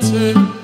two.